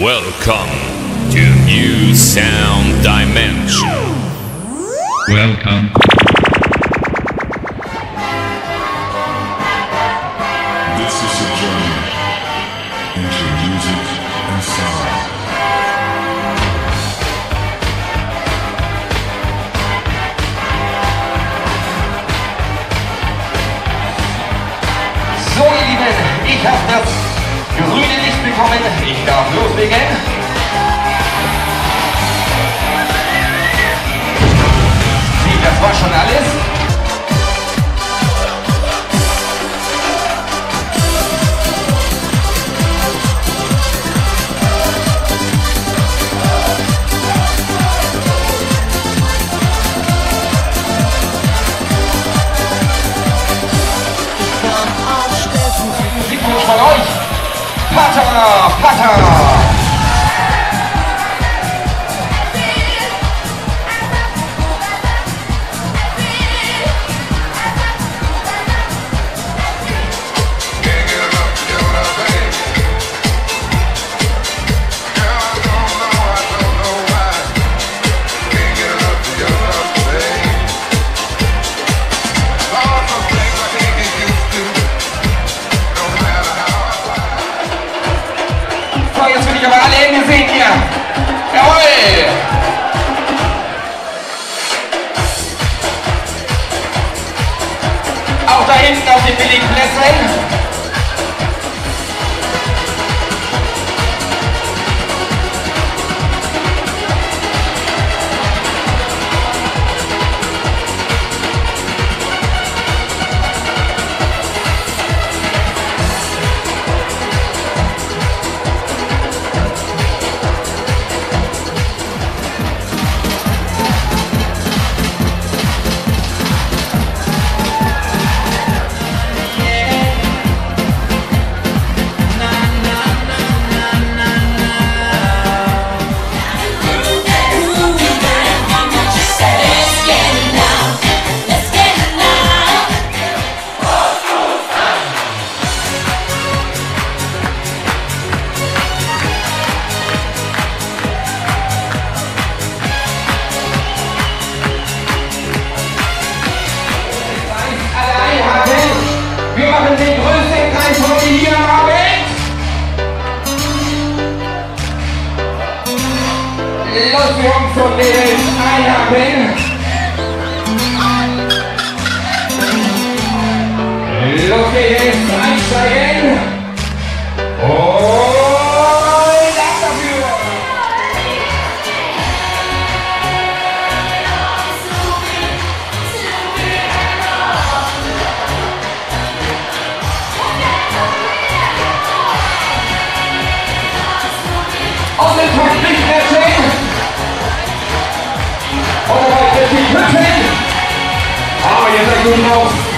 Welcome to New Sound Dimension. Welcome. This is a journey into music and sound. So, ihr Lieben, ich habe das grüne Licht bekommen. Ich darf loslegen. Pater, É o from this I have been Lo que es Einstein Oh, that's a beautiful Aus dem Verpflichteten nicht erzählen. Und dabei wird die Hütten.